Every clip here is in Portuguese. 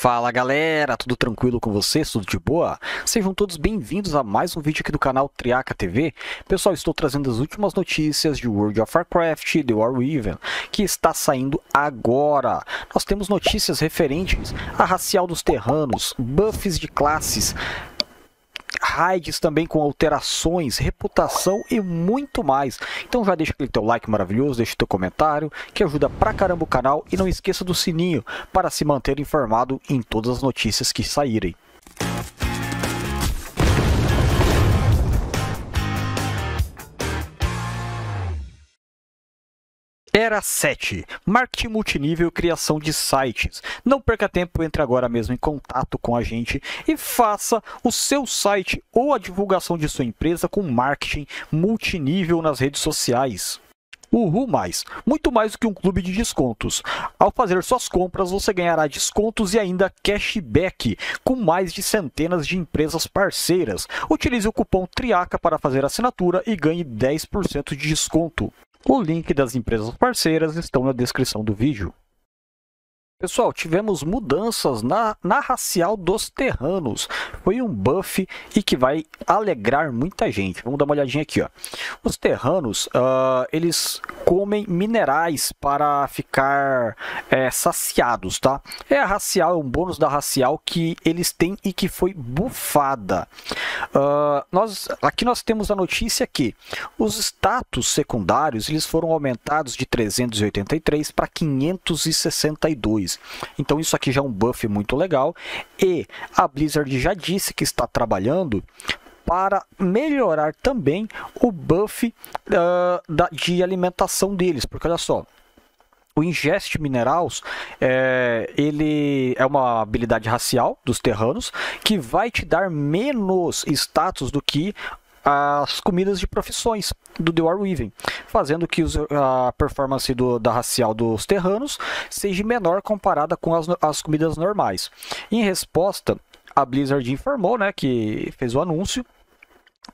Fala galera, tudo tranquilo com vocês? Tudo de boa? Sejam todos bem-vindos a mais um vídeo aqui do canal Triaca TV. Pessoal, estou trazendo as últimas notícias de World of Warcraft The War Weaven, que está saindo agora. Nós temos notícias referentes a racial dos terranos, buffs de classes, raids também com alterações, reputação e muito mais. Então já deixa aquele teu like maravilhoso, deixa o teu comentário, que ajuda pra caramba o canal e não esqueça do sininho para se manter informado em todas as notícias que saírem. Era 7. Marketing multinível criação de sites. Não perca tempo, entre agora mesmo em contato com a gente e faça o seu site ou a divulgação de sua empresa com marketing multinível nas redes sociais. Uhul mais, muito mais do que um clube de descontos. Ao fazer suas compras, você ganhará descontos e ainda cashback com mais de centenas de empresas parceiras. Utilize o cupom TRIACA para fazer assinatura e ganhe 10% de desconto. O link das empresas parceiras estão na descrição do vídeo. Pessoal, tivemos mudanças na, na racial dos terranos. Foi um buff e que vai alegrar muita gente. Vamos dar uma olhadinha aqui. Ó. Os terranos, uh, eles comem minerais para ficar é, saciados, tá? É a racial, é um bônus da racial que eles têm e que foi bufada. Uh, nós, aqui nós temos a notícia que os status secundários eles foram aumentados de 383 para 562. Então isso aqui já é um buff muito legal. E a Blizzard já disse que está trabalhando para melhorar também o buff uh, da, de alimentação deles. Porque olha só, o ingest minerals é, ele é uma habilidade racial dos terranos que vai te dar menos status do que as comidas de profissões do The War Weaving, fazendo que a performance do, da racial dos terranos seja menor comparada com as, as comidas normais. Em resposta, a Blizzard informou, né, que fez o anúncio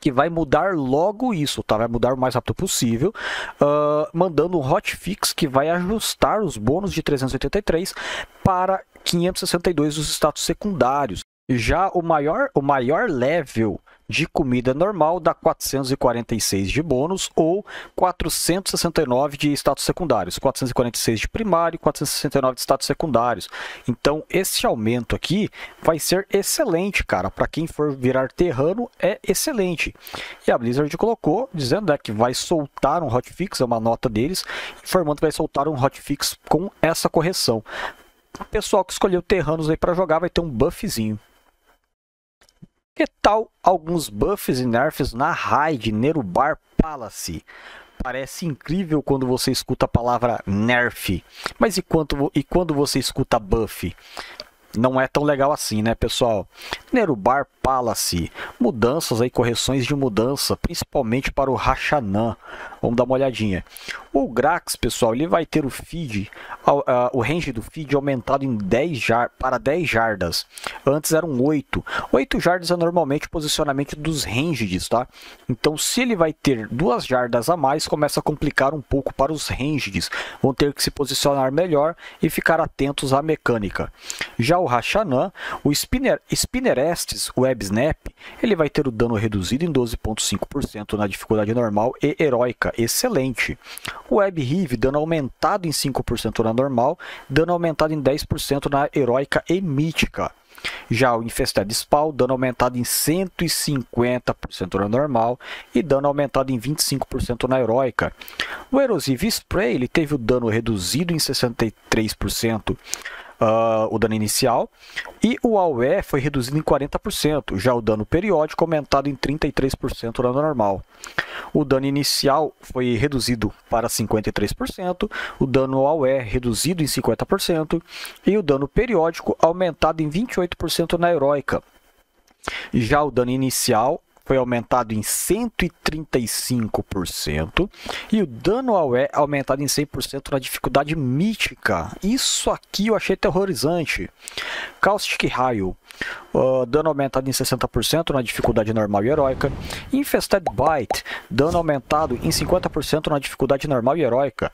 que vai mudar logo isso, tá? Vai mudar o mais rápido possível, uh, mandando um hotfix que vai ajustar os bônus de 383 para 562 dos status secundários. Já o maior, o maior level de comida normal dá 446 de bônus ou 469 de status secundários, 446 de primário e 469 de status secundários. Então, esse aumento aqui vai ser excelente, cara. Para quem for virar terrano, é excelente. E a Blizzard colocou, dizendo né, que vai soltar um hotfix, é uma nota deles, informando que vai soltar um hotfix com essa correção. O pessoal que escolheu terranos aí para jogar vai ter um buffzinho. Que tal alguns buffs e nerfs na raid Nerubar Palace? Parece incrível quando você escuta a palavra nerf, mas e, quanto, e quando você escuta buff? não é tão legal assim, né, pessoal? Nerubar Palace, mudanças aí, correções de mudança, principalmente para o Hashanah. Vamos dar uma olhadinha. O Grax, pessoal, ele vai ter o feed, o range do feed aumentado em 10 jar, para 10 jardas. Antes eram 8. 8 jardas é normalmente o posicionamento dos ranges, tá? Então, se ele vai ter duas jardas a mais, começa a complicar um pouco para os ranges. Vão ter que se posicionar melhor e ficar atentos à mecânica. Já o Hashanah, o Spinner, Spinner Estes Web Snap, ele vai ter o dano reduzido em 12.5% na dificuldade normal e heróica, excelente. O Web Rive, dano aumentado em 5% na normal, dano aumentado em 10% na heróica e mítica. Já o Infested Spawn, dano aumentado em 150% na normal e dano aumentado em 25% na heróica. O Erosive Spray ele teve o dano reduzido em 63% uh, o dano inicial, e o AOE foi reduzido em 40%, já o dano periódico aumentado em 33% no normal. O dano inicial foi reduzido para 53%, o dano AOE reduzido em 50% e o dano periódico aumentado em 28% na heróica. Já o dano inicial foi aumentado em 135% e o dano ao E aumentado em 100% na dificuldade mítica. Isso aqui eu achei terrorizante. Caustic Raio, uh, dano aumentado em 60% na dificuldade normal e heróica. Infested Bite, dano aumentado em 50% na dificuldade normal e heróica.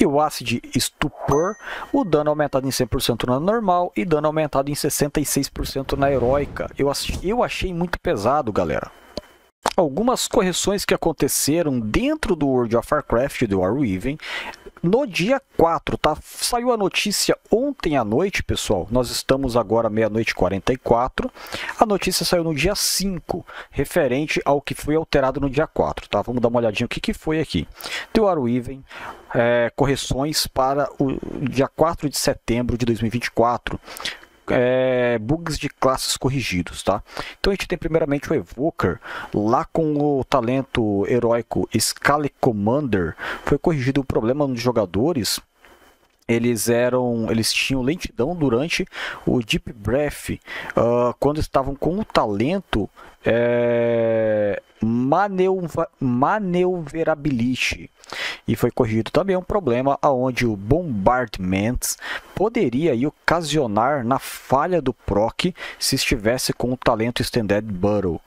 E o Acid Stupor, o dano aumentado em 100% na normal e dano aumentado em 66% na heróica. Eu, eu achei muito pesado, galera algumas correções que aconteceram dentro do World of Warcraft do Warweaving no dia 4, tá? Saiu a notícia ontem à noite, pessoal. Nós estamos agora meia-noite 44. A notícia saiu no dia 5, referente ao que foi alterado no dia 4, tá? Vamos dar uma olhadinha o que, que foi aqui. The Warweaving, é, correções para o dia 4 de setembro de 2024 é, bugs de classes corrigidos, tá? Então a gente tem primeiramente o Evoker, lá com o talento heróico Scale Commander, foi corrigido o problema nos jogadores eles eram eles tinham lentidão durante o deep breath uh, quando estavam com o talento é, maneuverability e foi corrigido também um problema aonde o bombardment poderia ocasionar na falha do proc se estivesse com o talento Extended Battle.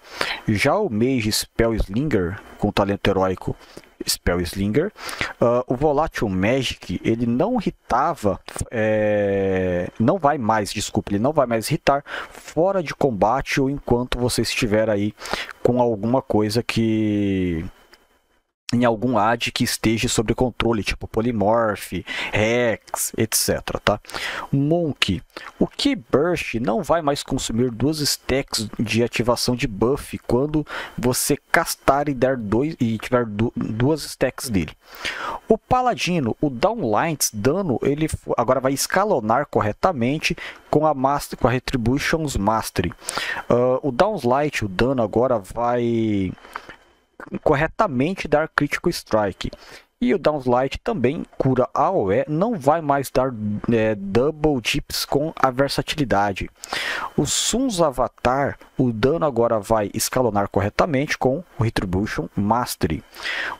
Já o Mage Spell Slinger, com o talento heróico Spell Slinger. Uh, o Volatile Magic, ele não irritava, é, não vai mais, desculpe, ele não vai mais irritar fora de combate ou enquanto você estiver aí com alguma coisa que em algum ad que esteja sob controle, tipo Polymorph, Rex, etc. Tá? Monk. O Key Burst não vai mais consumir duas stacks de ativação de buff quando você castar e dar dois e tiver duas stacks dele. O Paladino, o Downlights dano, ele agora vai escalonar corretamente com a Master, com a Retributions Mastery. Uh, o Downlight, o dano agora vai corretamente dar Critical Strike. E o Downslight também cura AOE, não vai mais dar é, Double Dips com a versatilidade. O Suns Avatar, o dano agora vai escalonar corretamente com o Retribution Mastery.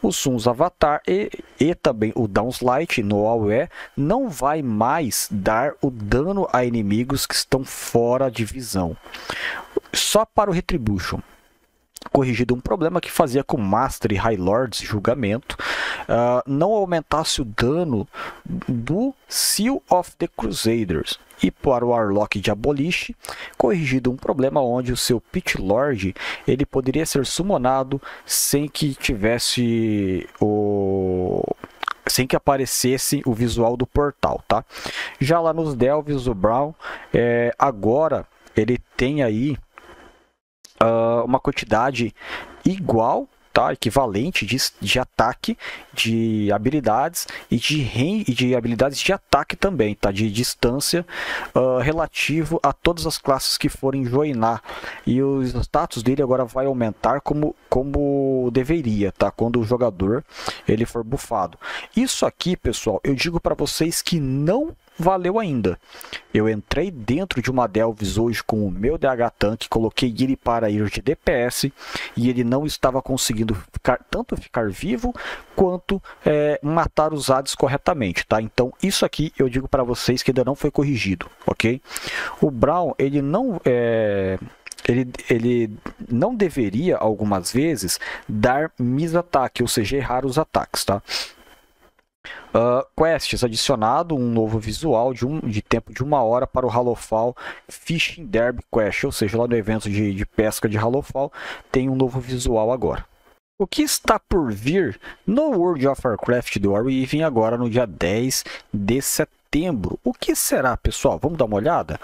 O Suns Avatar e, e também o Downslight no AOE não vai mais dar o dano a inimigos que estão fora de visão. Só para o Retribution corrigido um problema que fazia com Master e High Lords julgamento uh, não aumentasse o dano do Seal of the Crusaders. E para o Warlock de Abolish, corrigido um problema onde o seu Pit Lord ele poderia ser summonado sem que tivesse o sem que aparecesse o visual do portal, tá? Já lá nos Delves, o Brown, é, agora ele tem aí uh, uma quantidade igual Tá, equivalente de, de ataque, de habilidades e de, e de habilidades de ataque também, tá? de distância uh, relativo a todas as classes que forem joinar. E o status dele agora vai aumentar como, como deveria, tá? quando o jogador ele for bufado. Isso aqui, pessoal, eu digo para vocês que não valeu ainda. Eu entrei dentro de uma Delvis hoje com o meu DH Tank, coloquei ele para ir de DPS e ele não estava conseguindo ficar, tanto ficar vivo quanto é, matar os ADs corretamente, tá? Então isso aqui eu digo para vocês que ainda não foi corrigido, ok? O Brown ele não é ele, ele não deveria, algumas vezes, dar mis-ataque, ou seja, errar os ataques, tá? Uh, quests adicionado um novo visual de, um, de tempo de uma hora para o Hallowfall Fishing Derby Quest, ou seja, lá no evento de, de pesca de Hallowfall tem um novo visual agora. O que está por vir no World of Warcraft do Warweaving agora no dia 10 de setembro? O que será, pessoal? Vamos dar uma olhada?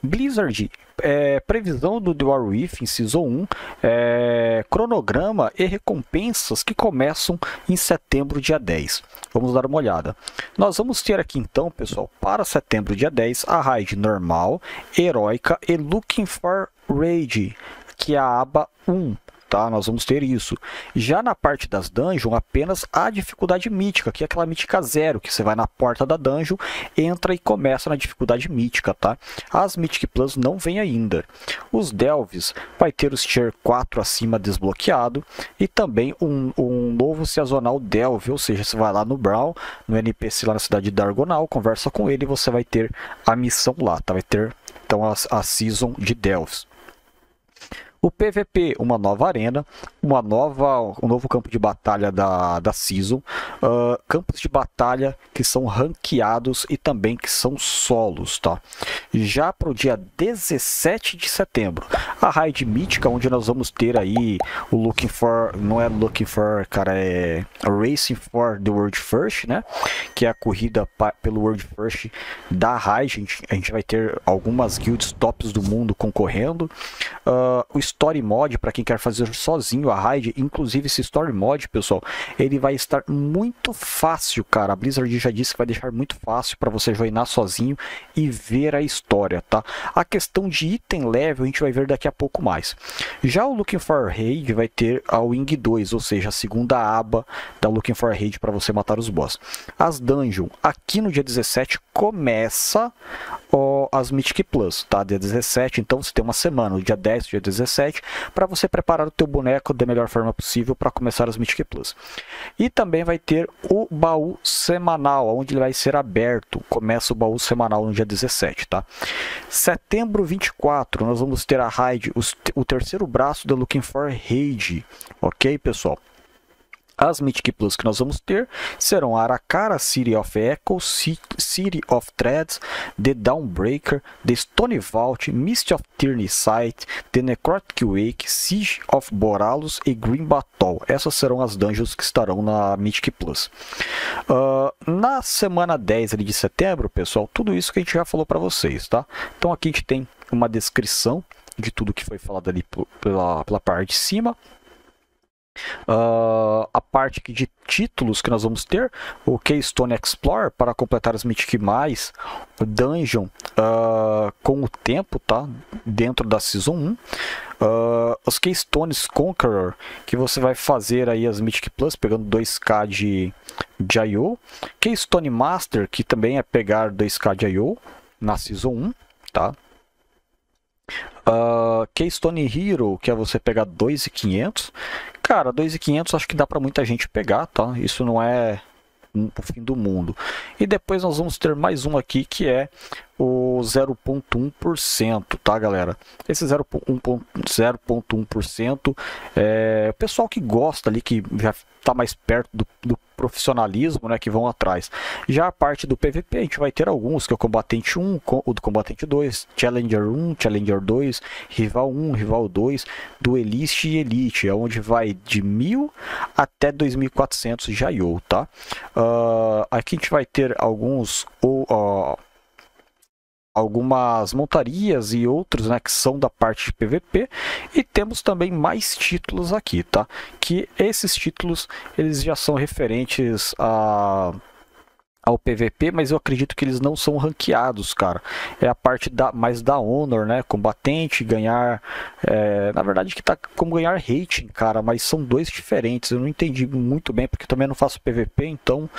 Blizzard, é, previsão do The Warweaving Season 1, é, cronograma e recompensas que começam em setembro, dia 10. Vamos dar uma olhada. Nós vamos ter aqui então, pessoal, para setembro, dia 10, a raid normal, heróica e Looking for Raid, que é a aba 1 tá? Nós vamos ter isso. Já na parte das dungeons, apenas a dificuldade mítica, que é aquela mítica zero, que você vai na porta da dungeon, entra e começa na dificuldade mítica, tá? As Mythic Plus não vem ainda. Os Delves vai ter os Tier 4 acima desbloqueado e também um, um novo sazonal Delve, ou seja, você vai lá no Brown, no NPC lá na cidade de Dargonal, conversa com ele e você vai ter a missão lá, tá? Vai ter então a, a Season de Delves. O PVP, uma nova arena, uma nova, um novo campo de batalha da, da Season, uh, campos de batalha que são ranqueados e também que são solos, tá? Já para o dia 17 de setembro, a raid mítica, onde nós vamos ter aí o Looking for, não é Looking for, cara, é Racing for the World First, né? Que é a corrida pelo World First da raid, a gente, a gente vai ter algumas guilds tops do mundo concorrendo. Uh, o Story Mod, para quem quer fazer sozinho a raid, inclusive esse Story Mod, pessoal, ele vai estar muito fácil, cara. A Blizzard já disse que vai deixar muito fácil para você joinar sozinho e ver a história, tá? A questão de item level a gente vai ver daqui a pouco mais. Já o Looking for Raid vai ter a Wing 2, ou seja, a segunda aba da Looking for Raid para você matar os boss. As Dungeon, aqui no dia 17 começa ó, as Mythic Plus, tá? Dia 17, então você tem uma semana, no dia 10, dia 17, para você preparar o teu boneco da melhor forma possível para começar as Mythic Plus. E também vai ter o baú semanal, onde ele vai ser aberto. Começa o baú semanal no dia 17, tá? Setembro 24, nós vamos ter a raid, o terceiro braço da Looking for Raid, ok, pessoal? As Mythic Plus que nós vamos ter serão Aracara, City of Echo, City of Threads, The Dawnbreaker, The Stone Vault, Mist of Tyranny Sight, The Necrotic Wake, Siege of Boralos e Green Battle. Essas serão as dungeons que estarão na Mythic Plus. Uh, na semana 10 ali de setembro, pessoal, tudo isso que a gente já falou para vocês, tá? Então aqui a gente tem uma descrição de tudo que foi falado ali pela, pela parte de cima. Uh, a parte de títulos que nós vamos ter, o Keystone Explorer para completar as Mythic Mais, o Dungeon uh, com o tempo, tá? Dentro da Season 1. Uh, ah, os Keystones Conqueror, que você vai fazer aí as Mythic Plus, pegando 2k de, de I.O. Keystone Master, que também é pegar 2k de I.O. na Season 1, tá? Uh, Keystone Hero, que é você pegar 2,500. Cara, 2,500 acho que dá para muita gente pegar, tá? Isso não é o fim do mundo. E depois nós vamos ter mais um aqui que é o 0,1%, tá, galera? Esse 0,1% é o pessoal que gosta ali, que já está mais perto do, do, profissionalismo, né, que vão atrás. Já a parte do PVP, a gente vai ter alguns, que é o Combatente 1, o do Combatente 2, Challenger 1, Challenger 2, Rival 1, Rival 2, Duelist e Elite, é onde vai de 1000 até 2400 Jaiou, tá? Uh, aqui a gente vai ter alguns... Uh, algumas montarias e outros né, que são da parte de PVP e temos também mais títulos aqui, tá? Que esses títulos eles já são referentes a ao PVP, mas eu acredito que eles não são ranqueados, cara. É a parte da, mais da Honor, né? Combatente, ganhar. É, na verdade, que tá como ganhar rating, cara, mas são dois diferentes. Eu não entendi muito bem, porque também não faço PVP, então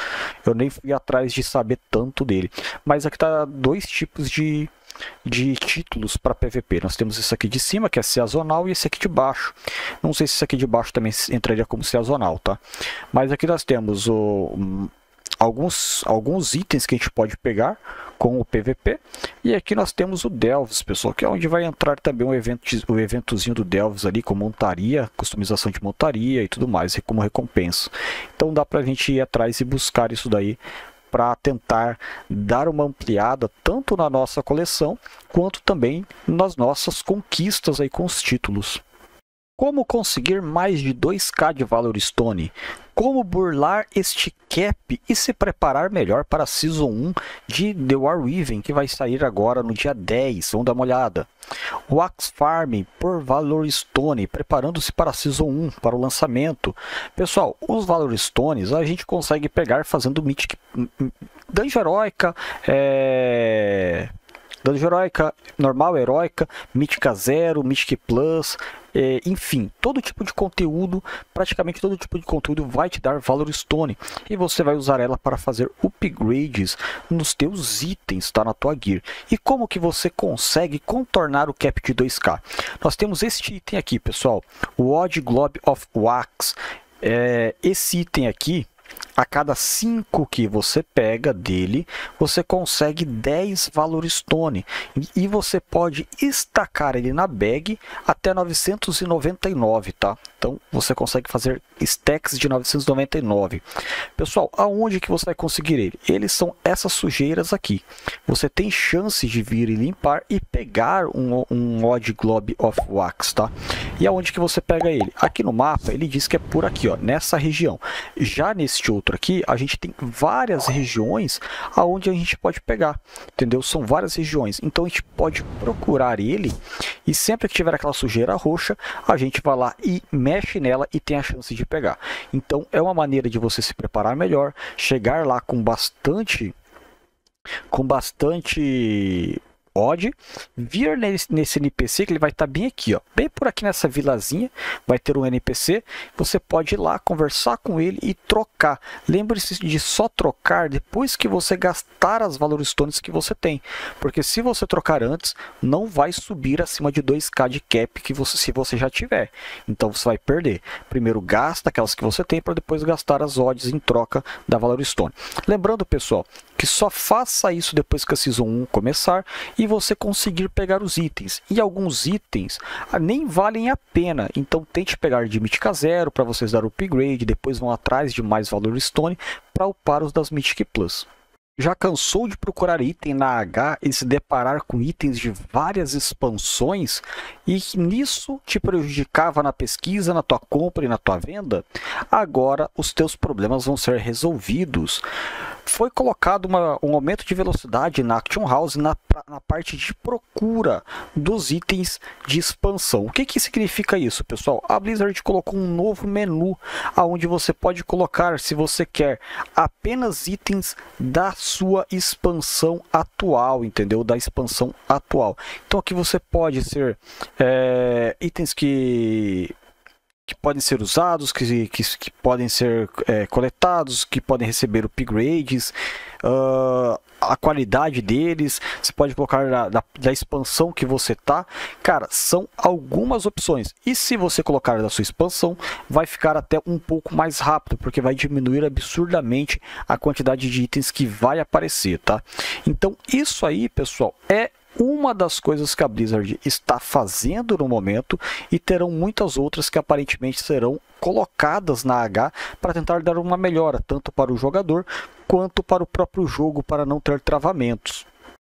eu nem fui atrás de saber tanto dele. Mas aqui tá dois tipos de, de títulos para PVP. Nós temos esse aqui de cima, que é sazonal, e esse aqui de baixo. Não sei se esse aqui de baixo também entraria como sazonal, tá? Mas aqui nós temos o alguns, alguns itens que a gente pode pegar com o PVP. E aqui nós temos o Delves, pessoal, que é onde vai entrar também o, evento, o eventozinho do Delves ali, com montaria, customização de montaria e tudo mais, como recompensa. Então dá para a gente ir atrás e buscar isso daí para tentar dar uma ampliada tanto na nossa coleção quanto também nas nossas conquistas aí com os títulos. Como conseguir mais de 2k de Valor Stone? Como burlar este cap e se preparar melhor para a Season 1 de The War Weaving, que vai sair agora no dia 10. Vamos dar uma olhada. Wax Farming por Valor Stone, preparando-se para a Season 1, para o lançamento. Pessoal, os Valor Stones a gente consegue pegar fazendo Mythic Dungeon Heroica, é Dano de heróica, normal, heróica, mítica zero, mítica plus, é, enfim, todo tipo de conteúdo, praticamente todo tipo de conteúdo vai te dar Valor Stone e você vai usar ela para fazer upgrades nos teus itens, tá na tua gear. E como que você consegue contornar o cap de 2k? Nós temos este item aqui, pessoal, o Odd Globe of Wax. É, esse item aqui a cada 5 que você pega dele, você consegue 10 Valor Stone. E você pode estacar ele na bag até 999, tá? Então você consegue fazer stacks de 999. Pessoal, aonde que você vai conseguir ele? Eles são essas sujeiras aqui. Você tem chance de vir e limpar e pegar um, um Odd Globe of Wax, tá? E aonde que você pega ele? Aqui no mapa ele diz que é por aqui, ó, nessa região. Já neste outro aqui, a gente tem várias regiões aonde a gente pode pegar, entendeu? São várias regiões. Então a gente pode procurar ele e sempre que tiver aquela sujeira roxa, a gente vai lá e mexe nela e tem a chance de pegar. Então é uma maneira de você se preparar melhor, chegar lá com bastante com bastante odd, vir nesse, nesse NPC que ele vai estar tá bem aqui, ó, bem por aqui nessa vilazinha, vai ter um NPC, você pode ir lá conversar com ele e trocar. Lembre-se de só trocar depois que você gastar as Valor Stones que você tem, porque se você trocar antes, não vai subir acima de 2k de cap que você, se você já tiver. Então você vai perder. Primeiro gasta aquelas que você tem para depois gastar as odds em troca da Valor Stone. Lembrando, pessoal, que só faça isso depois que a Season 1 começar e você conseguir pegar os itens. E alguns itens ah, nem valem a pena, então tente pegar de Mítica Zero para vocês dar upgrade, depois vão atrás de mais Valor Stone para upar os das Mythic Plus. Já cansou de procurar item na H e se deparar com itens de várias expansões e nisso te prejudicava na pesquisa, na tua compra e na tua venda? Agora os teus problemas vão ser resolvidos foi colocado uma, um aumento de velocidade na Action House na, na parte de procura dos itens de expansão. O que, que significa isso, pessoal? A Blizzard colocou um novo menu onde você pode colocar, se você quer, apenas itens da sua expansão atual, entendeu? Da expansão atual. Então aqui você pode ser é, itens que que podem ser usados, que, que, que podem ser é, coletados, que podem receber upgrades, uh, a qualidade deles, você pode colocar da, da, expansão que você tá. Cara, são algumas opções. E se você colocar da sua expansão, vai ficar até um pouco mais rápido, porque vai diminuir absurdamente a quantidade de itens que vai aparecer, tá? Então, isso aí, pessoal, é uma das coisas que a Blizzard está fazendo no momento e terão muitas outras que aparentemente serão colocadas na H para tentar dar uma melhora tanto para o jogador quanto para o próprio jogo para não ter travamentos.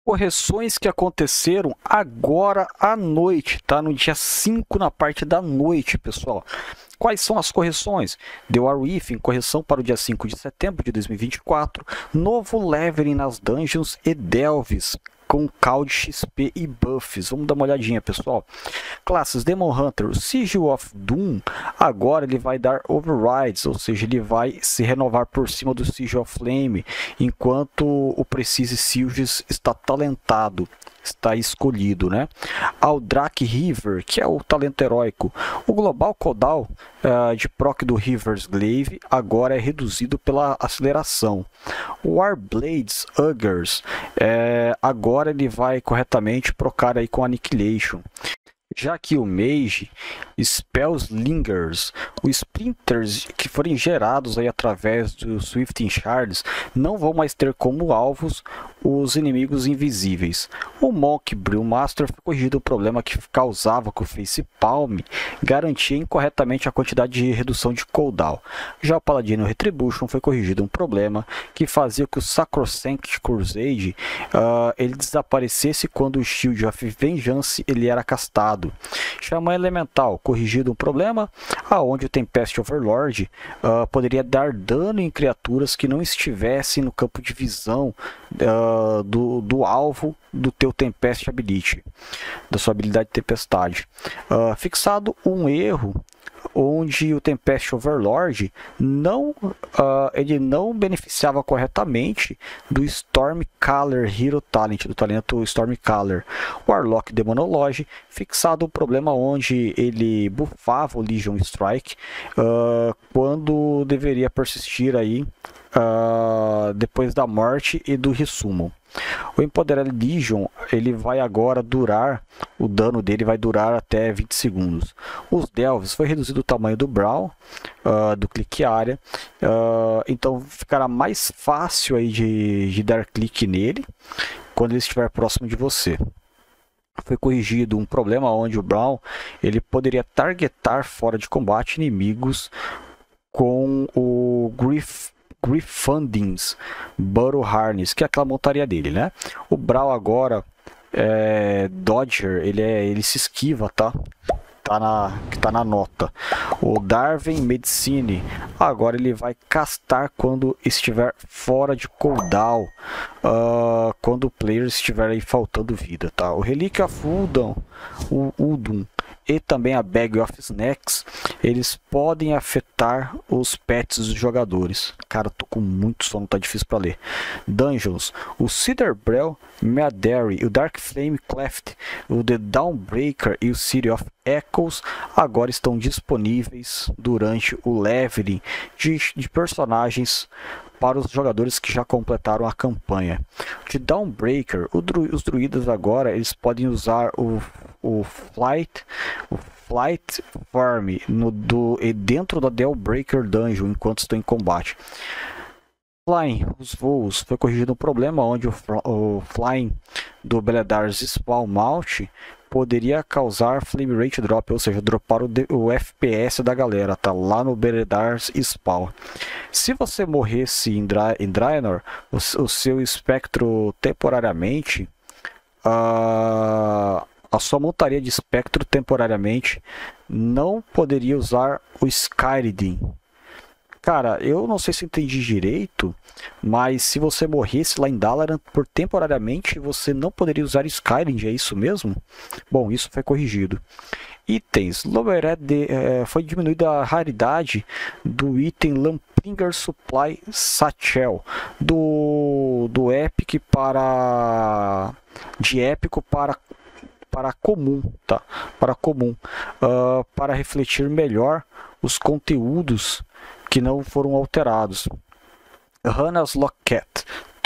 Correções que aconteceram agora à noite, tá? No dia 5 na parte da noite, pessoal. Quais são as correções? Deu a Riffing, correção para o dia 5 de setembro de 2024. Novo leveling nas dungeons e delves com Cald XP e buffs. Vamos dar uma olhadinha, pessoal. Classes Demon Hunter, Sigil of Doom, agora ele vai dar overrides, ou seja, ele vai se renovar por cima do Sigil of Flame, enquanto o Precise Silges está talentado está escolhido, né? Aldrak River, que é o talento heróico. O Global Codal uh, de proc do River's Glaive agora é reduzido pela aceleração. O Warblades Uggers, é, agora ele vai corretamente procar aí com Annihilation já que o Mage, Spellslingers, os Splinters que forem gerados aí através do Swifting Shards não vão mais ter como alvos os inimigos invisíveis. O Monk Brewmaster foi corrigido o problema que causava que o Face Palm garantia incorretamente a quantidade de redução de cooldown. Já o Paladino Retribution foi corrigido um problema que fazia que o Sacrosanct Crusade uh, ele desaparecesse quando o Shield of Vengeance ele era castado. Xamã Elemental corrigido um problema aonde o Tempest Overlord uh, poderia dar dano em criaturas que não estivessem no campo de visão uh, do, do alvo do teu Tempest Ability, da sua habilidade de Tempestade. Uh, fixado um erro onde o Tempest Overlord não, uh, ele não beneficiava corretamente do Stormcaller Hero Talent, do talento Stormcaller. Warlock Demonology, fixado o problema onde ele buffava o Legion Strike uh, quando deveria persistir aí uh, depois da morte e do Resumo. O Empodered Legion ele vai agora durar, o dano dele vai durar até 20 segundos. Os Delves foi reduzido o tamanho do Brawl, uh, do clique área, uh, então ficará mais fácil aí de, de dar clique nele quando ele estiver próximo de você foi corrigido um problema onde o Brown ele poderia targetar fora de combate inimigos com o Griff Griffandings Battle Harness, que é aquela montaria dele, né? O Brawl agora, é, Dodger, ele, é, ele se esquiva, tá? Tá na, tá na nota. O Darwin Medicine, agora ele vai castar quando estiver fora de cooldown, uh, quando o player estiver aí faltando vida, tá? O Relíquia Fuldon, o Udum, e também a Bag of Snacks, eles podem afetar os pets dos jogadores. Cara, tô com muito sono, tá difícil para ler. Dungeons, o Cedar Brell, Meadery, o Dark Flame Cleft, o The Dawnbreaker e o City of Echoes agora estão disponíveis durante o leveling de, de personagens para os jogadores que já completaram a campanha. De Dawnbreaker, dru os druidas agora eles podem usar o, o Flight, o Flight Farm no, do, e dentro da Dawnbreaker Dungeon enquanto estão em combate. Flying, os voos, foi corrigido um problema onde o, o Flying do Beledar's Spawn Mount poderia causar flame rate drop, ou seja, dropar o, o FPS da galera, tá lá no Beredar's Spawn. Se você morresse em, Dra em Draenor, o, o, seu espectro temporariamente, uh, a sua montaria de espectro temporariamente não poderia usar o Skyrim Cara, eu não sei se entendi direito, mas se você morresse lá em Dalaran por temporariamente, você não poderia usar Skyrim, é isso mesmo? Bom, isso foi corrigido. Itens. É, foi diminuída a raridade do item Lampringer Supply Satchel do, do Epic para de épico para para comum, tá? Para comum, uh, para refletir melhor os conteúdos que não foram alterados. Hannah's Locket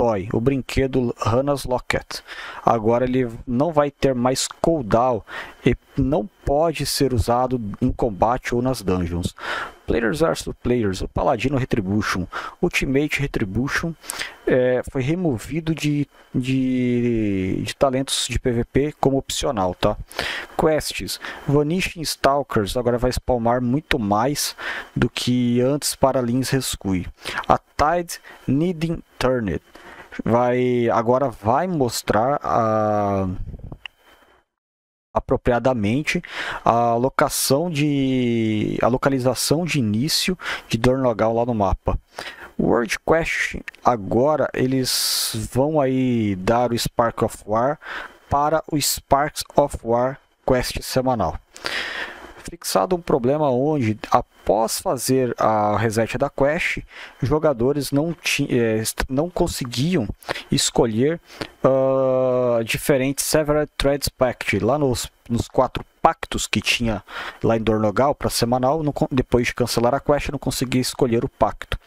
Toy, o brinquedo Hannah's Locket. Agora ele não vai ter mais cooldown e não pode ser usado em combate ou nas dungeons. Players vs Players, o Paladino Retribution, Ultimate Retribution é, foi removido de, de, de, talentos de PVP como opcional, tá? Quests, Vanishing Stalkers agora vai spawnar muito mais do que antes para Lins Rescue. A Tide Needing Turned vai agora vai mostrar a apropriadamente a locação de a localização de início de Dornogal lá no mapa. World Quest agora eles vão aí dar o Spark of War para o Sparks of War Quest semanal fixado um problema onde, após fazer a reset da quest, jogadores não, é, não conseguiam escolher uh, diferentes Severed Threads Pact. Lá nos, nos quatro pactos que tinha lá em Dornogal para semanal, não, depois de cancelar a quest, não conseguia escolher o pacto.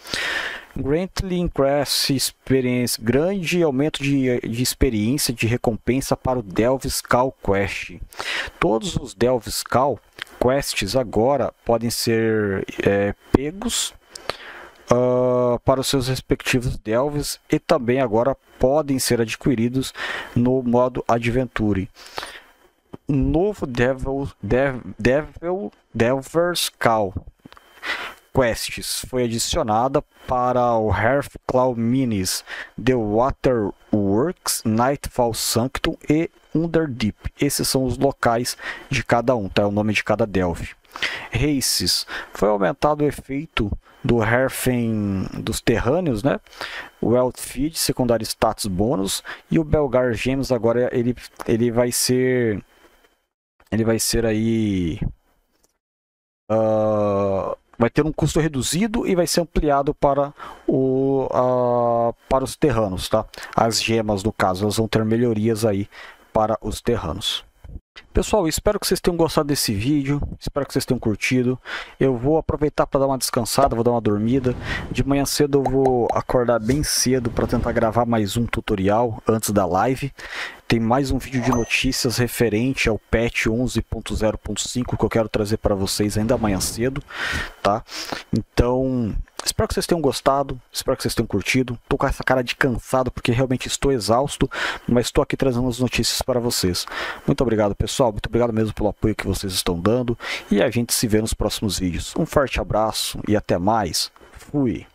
Greatly Increase Experience, grande aumento de, de experiência de recompensa para o Delves Cal Quest. Todos os Delves Cal Quests agora podem ser é, pegos uh, para os seus respectivos Delves e também agora podem ser adquiridos no modo Adventure. Novo Devil, Devil Delvers Cal quests foi adicionada para o Hearthclaw Minis, The Waterworks, Nightfall Sanctum e Underdeep. Esses são os locais de cada um, tá? É o nome de cada Delve. Races. Foi aumentado o efeito do Herfen dos terrâneos, né? Wealth Feed, secundário status bônus e o Belgar Gems agora ele, ele vai ser ele vai ser aí uh, vai ter um custo reduzido e vai ser ampliado para, o, para os terranos, tá? As gemas, no caso, elas vão ter melhorias aí para os terranos. Pessoal, espero que vocês tenham gostado desse vídeo, espero que vocês tenham curtido. Eu vou aproveitar para dar uma descansada, vou dar uma dormida. De manhã cedo eu vou acordar bem cedo para tentar gravar mais um tutorial antes da live. Tem mais um vídeo de notícias referente ao patch 11.0.5 que eu quero trazer para vocês ainda amanhã cedo, tá? Então, Espero que vocês tenham gostado, espero que vocês tenham curtido. Tô com essa cara de cansado porque realmente estou exausto, mas estou aqui trazendo as notícias para vocês. Muito obrigado, pessoal. Muito obrigado mesmo pelo apoio que vocês estão dando e a gente se vê nos próximos vídeos. Um forte abraço e até mais. Fui.